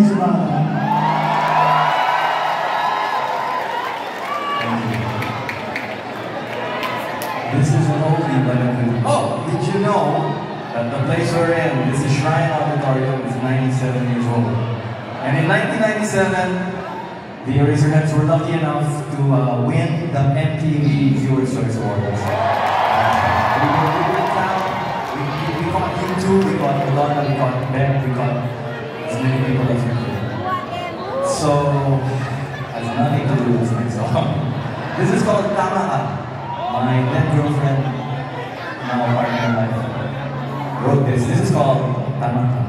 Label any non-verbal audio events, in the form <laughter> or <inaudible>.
Thank you. This is an oldie, but a good. Oh, did you know that the place we're in, this is Shrine Auditorium, is 97 years old. And in 1997, the Eraserheads were lucky enough to uh, win the MTV Viewer's Choice Awards. Uh, we were we were proud. We, we, we got U2, we got Madonna, we got Beck, we got many people as could. So, has nothing to do with this next song. <laughs> This is called Tama Ka. My then girlfriend, now partner in life, wrote this. This is called Tama